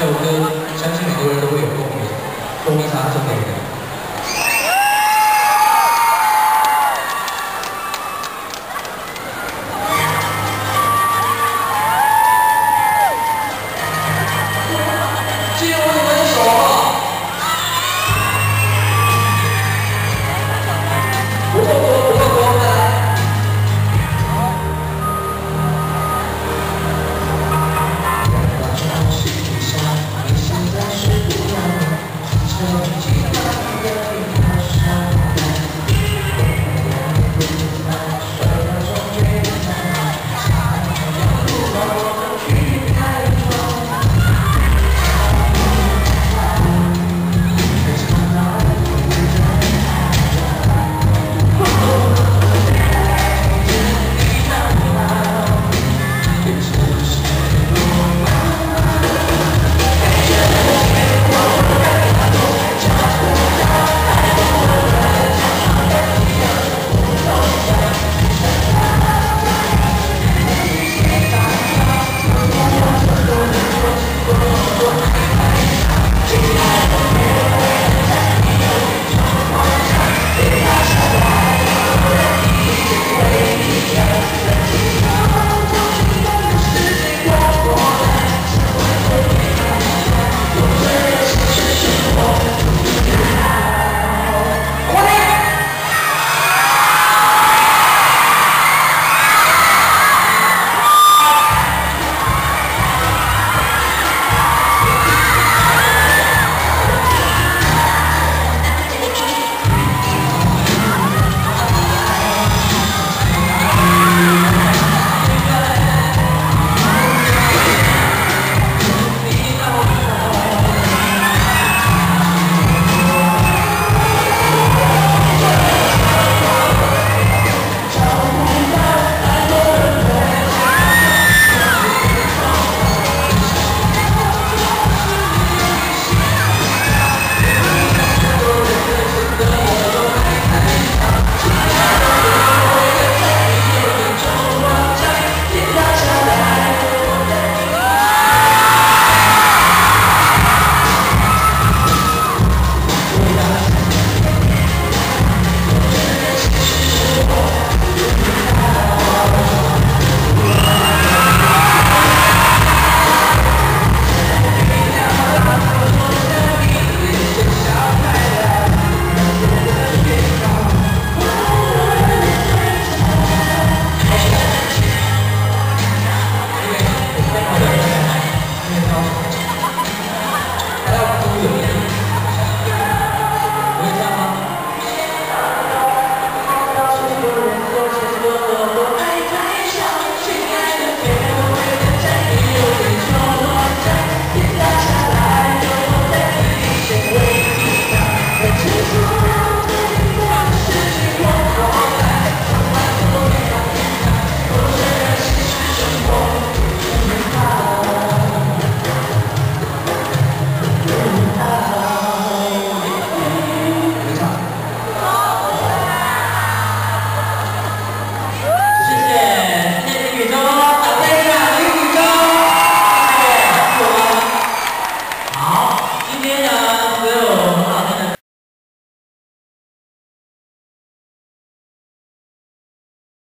这首歌相信很多人都会有共鸣，共鸣才是最美的。